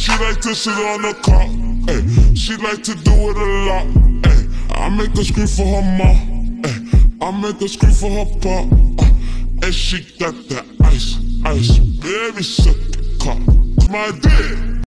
She like to sit on the car. Ay, she like to do it a lot. Ay, I make her scream for her mom. Ay, I make her scream for her pop. Uh, and she got that ice, ice. Baby, suck the cock. My dick.